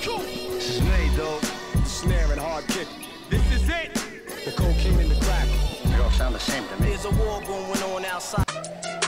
This is me, dog. The snare and hard kick. This is it. The cocaine and the crack. They all sound the same to me. There's a war going on outside.